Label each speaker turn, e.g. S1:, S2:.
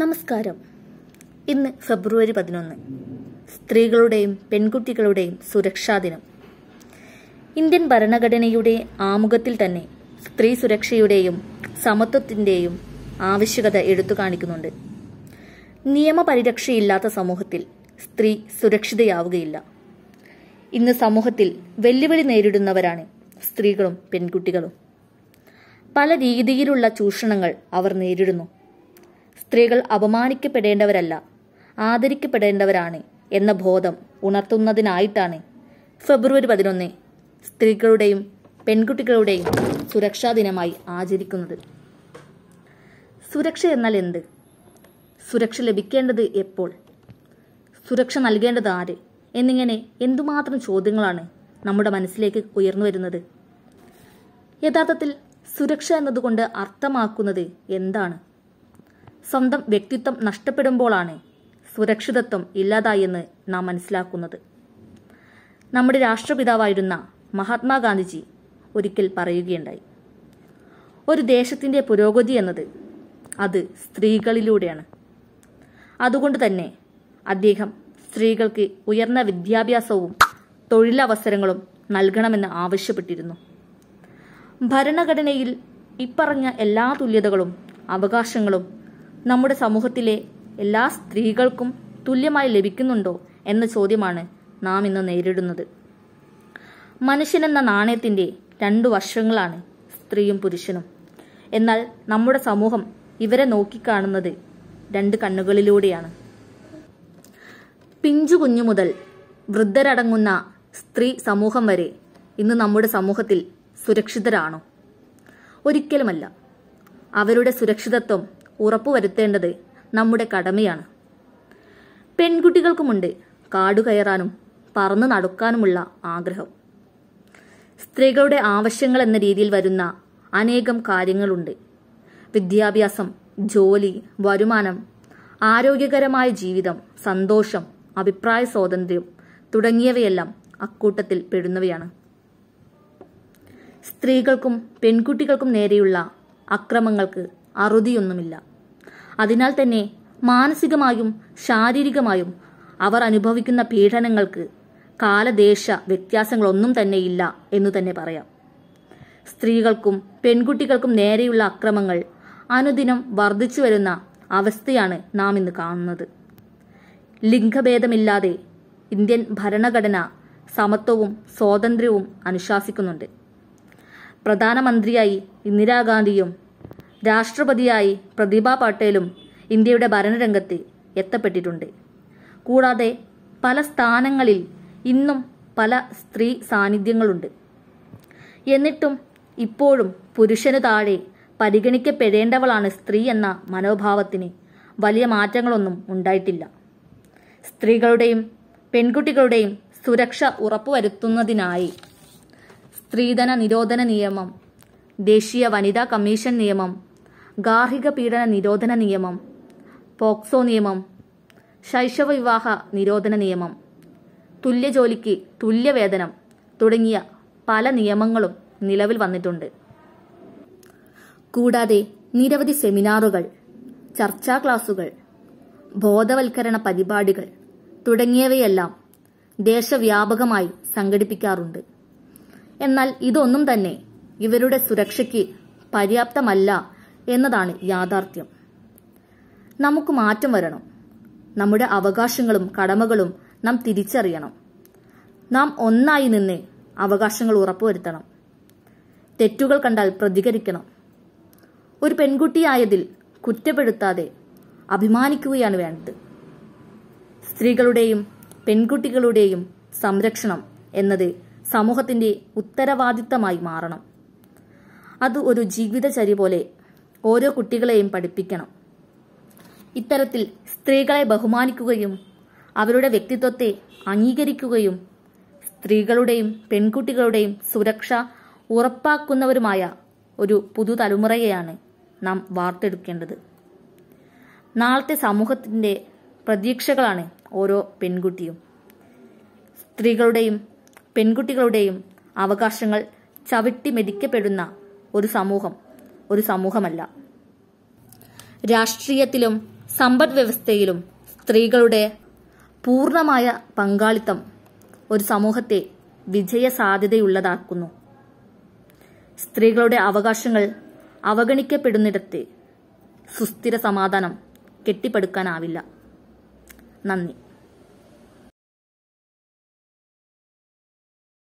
S1: നമസ്കാരം. ഇന്ന് ഫെബ്രുവരി പതിനൊന്ന്. സ്ത്രീകളുടെയും പെൺകുട്ടികളുടെയും സുരക്ഷാ ദിനം. ഇന്ത്യൻ ഭരണഘടനയുടെ ആമുഖത്തിൽ തന്നെ സ്ത്രീ സുരക്ഷയുടെയും സമത്വത്തിന്റെയും ആവശ്യകത എടുത്തു കാണിക്കുന്നുണ്ട്. നിയമപരിരക്ഷയില്ലാത്ത സമൂഹത്തിൽ സ്ത്രീ സുരക്ഷിതയാവുകയില്ല. ഇന്ന് സമൂഹത്തിൽ വെല്ലുവിളി നേരിടുന്നവരാണ് സ്ത്രീകളും പെൺകുട്ടികളും. പല രീതിയിലുള്ള ചൂഷണങ്ങൾ അവർ നേരിടുന്നു. സ്ത്രീകൾ അപമാനിക്കപ്പെടേണ്ടവരല്ല ആദരിക്കപ്പെടേണ്ടവരാണ് എന്ന ബോധം ഉണർത്തുന്നതിനായിട്ടാണ്. ഫെബ്രുവരി പതിനൊന്ന് സ്ത്രീകളുടെയും പെൺകുട്ടികളുടെയും സുരക്ഷാ ദിനമായി ആചരിക്കുന്നത്. സുരക്ഷ എന്നാൽ എന്ത്? സുരക്ഷ ലഭിക്കേണ്ടത് എപ്പോൾ? സുരക്ഷ നൽകേണ്ടത് ആര്? എന്നിങ്ങനെ എന്തുമാത്രം ചോദ്യങ്ങളാണ് നമ്മുടെ മനസ്സിലേക്ക് ഉയർന്നു വരുന്നത്? യഥാർത്ഥത്തിൽ സുരക്ഷ എന്നതുകൊണ്ട് അർത്ഥമാക്കുന്നത് എന്താണ്? സ്വന്തം വ്യക്തിത്വം നഷ്ടപ്പെടുമ്പോഴാണ് സുരക്ഷിതത്വം ഇല്ലാതായെന്ന് നാം മനസ്സിലാക്കുന്നത്. നമ്മുടെ രാഷ്ട്രപിതാവായിരുന്ന മഹാത്മാഗാന്ധിജി ഒരിക്കൽ പറയുകയുണ്ടായി ഒരു ദേശത്തിന്റെ പുരോഗതി എന്നത് അത് സ്ത്രീകളിലൂടെയാണ്. അതുകൊണ്ട് തന്നെ അദ്ദേഹം സ്ത്രീകൾക്ക് ഉയർന്ന വിദ്യാഭ്യാസവും തൊഴിലവസരങ്ങളും നൽകണമെന്ന് ആവശ്യപ്പെട്ടിരുന്നു. ഭരണഘടനയിൽ ഇപ്പറഞ്ഞ എല്ലാ തുല്യതകളും അവകാശങ്ങളും നമ്മുടെ സമൂഹത്തിലെ എല്ലാ സ്ത്രീകൾക്കും തുല്യമായി ലഭിക്കുന്നുണ്ടോ എന്ന ചോദ്യമാണ് നാം ഇന്ന് നേരിടുന്നത്. മനുഷ്യനെന്ന നാണയത്തിന്റെ രണ്ടു വശങ്ങളാണ് സ്ത്രീയും പുരുഷനും. എന്നാൽ നമ്മുടെ സമൂഹം ഇവരെ നോക്കിക്കാണുന്നത് രണ്ട് കണ്ണുകളിലൂടെയാണ്. പിഞ്ചു കുഞ്ഞു മുതൽ വൃദ്ധരടങ്ങുന്ന സ്ത്രീ സമൂഹം വരെ ഇന്ന് നമ്മുടെ സമൂഹത്തിൽ സുരക്ഷിതരാണോ? ഒരിക്കലുമല്ല. അവരുടെ സുരക്ഷിതത്വം ഉറപ്പുവരുത്തേണ്ടത് നമ്മുടെ കടമയാണ്. പെൺകുട്ടികൾക്കുമുണ്ട് കാടു കയറാനും പറന്നു നടക്കാനുമുള്ള ആഗ്രഹം. സ്ത്രീകളുടെ ആവശ്യങ്ങൾ എന്ന രീതിയിൽ വരുന്ന അനേകം കാര്യങ്ങളുണ്ട്. വിദ്യാഭ്യാസം ജോലി വരുമാനം ആരോഗ്യകരമായ ജീവിതം സന്തോഷം അഭിപ്രായ സ്വാതന്ത്ര്യം തുടങ്ങിയവയെല്ലാം അക്കൂട്ടത്തിൽ പെടുന്നവയാണ്. സ്ത്രീകൾക്കും പെൺകുട്ടികൾക്കും നേരെയുള്ള അക്രമങ്ങൾക്ക് അറുതിയൊന്നുമില്ല. അതിനാൽ തന്നെ മാനസികമായും ശാരീരികമായും അവർ അനുഭവിക്കുന്ന പീഡനങ്ങൾക്ക് കാലദേശ വ്യത്യാസങ്ങളൊന്നും തന്നെയില്ല എന്ന് തന്നെ പറയാം. സ്ത്രീകൾക്കും പെൺകുട്ടികൾക്കും നേരെയുള്ള അക്രമങ്ങൾ അനുദിനം വർദ്ധിച്ചു വരുന്ന അവസ്ഥയാണ് നാം ഇന്ന് കാണുന്നത്. ലിംഗഭേദമില്ലാതെ ഇന്ത്യൻ ഭരണഘടന സമത്വവും സ്വാതന്ത്ര്യവും അനുശാസിക്കുന്നുണ്ട്. പ്രധാനമന്ത്രിയായി ഇന്ദിരാഗാന്ധിയും രാഷ്ട്രപതിയായി പ്രതിഭ പട്ടേലും ഇന്ത്യയുടെ ഭരണരംഗത്ത് എത്തപ്പെട്ടിട്ടുണ്ട്. കൂടാതെ പല സ്ഥാനങ്ങളിൽ ഇന്നും പല സ്ത്രീ സാന്നിധ്യങ്ങളുണ്ട്. എന്നിട്ടും ഇപ്പോഴും പുരുഷന് താഴെ പരിഗണിക്കപ്പെടേണ്ടവളാണ് സ്ത്രീ എന്ന മനോഭാവത്തിന് വലിയ മാറ്റങ്ങളൊന്നും ഉണ്ടായിട്ടില്ല. സ്ത്രീകളുടെയും പെൺകുട്ടികളുടെയും സുരക്ഷ ഉറപ്പുവരുത്തുന്നതിനായി സ്ത്രീധന നിരോധന നിയമം ദേശീയ വനിതാ കമ്മീഷൻ നിയമം ഗാർഹിക പീഡന നിരോധന നിയമം പോക്സോ നിയമം ശൈശവ വിവാഹ നിരോധന നിയമം തുല്യ ജോലിക്ക് തുല്യവേതനം തുടങ്ങിയ പല നിയമങ്ങളും നിലവിൽ വന്നിട്ടുണ്ട്. കൂടാതെ നിരവധി സെമിനാറുകൾ ചർച്ചാ ക്ലാസുകൾ ബോധവൽക്കരണ പരിപാടികൾ തുടങ്ങിയവയെല്ലാം ദേശവ്യാപകമായി സംഘടിപ്പിക്കാറുണ്ട്. എന്നാൽ ഇതൊന്നും തന്നെ ഇവരുടെ സുരക്ഷയ്ക്ക് പര്യാപ്തമല്ല എന്നതാണ് യാഥാർത്ഥ്യം. നമുക്ക് മാറ്റം വരണം. നമ്മുടെ അവകാശങ്ങളും കടമകളും നാം തിരിച്ചറിയണം. നാം ഒന്നായി നിന്ന് അവകാശങ്ങൾ ഉറപ്പുവരുത്തണം. തെറ്റുകൾ കണ്ടാൽ പ്രതികരിക്കണം. ഒരു പെൺകുട്ടിയായതിൽ കുറ്റപ്പെടുത്താതെ അഭിമാനിക്കുകയാണ് വേണ്ടത്. സ്ത്രീകളുടെയും പെൺകുട്ടികളുടെയും സംരക്ഷണം എന്നത് സമൂഹത്തിന്റെ ഉത്തരവാദിത്തമായി മാറണം. അത് ഒരു ജീവിതചര്യ പോലെ ഓരോ കുട്ടികളെയും പഠിപ്പിക്കണം. ഇത്തരത്തിൽ സ്ത്രീകളെ ബഹുമാനിക്കുകയും അവരുടെ വ്യക്തിത്വത്തെ അംഗീകരിക്കുകയും സ്ത്രീകളുടെയും പെൺകുട്ടികളുടെയും സുരക്ഷ ഉറപ്പാക്കുന്നവരുമായ ഒരു പുതുതലമുറയെയാണ് നാം വാർത്തെടുക്കേണ്ടത്. നാളത്തെ സമൂഹത്തിന്റെ പ്രതീക്ഷകളാണ് ഓരോ പെൺകുട്ടിയും. സ്ത്രീകളുടെയും പെൺകുട്ടികളുടെയും അവകാശങ്ങൾ ചവിട്ടി മെതിക്കപ്പെടുന്ന ഒരു സമൂഹം ഒരു സമൂഹമല്ല. രാഷ്ട്രീയത്തിലും സമ്പദ് വ്യവസ്ഥയിലും സ്ത്രീകളുടെ പൂർണമായ പങ്കാളിത്തം ഒരു സമൂഹത്തെ വിജയ സാധ്യതയുള്ളതാക്കുന്നു സ്ത്രീകളുടെ അവകാശങ്ങൾ അവഗണിക്കപ്പെടുന്നിടത്ത് സുസ്ഥിര സമാധാനം കെട്ടിപ്പടുക്കാനാവില്ല. നന്ദി.